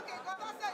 Okay, go, that's it.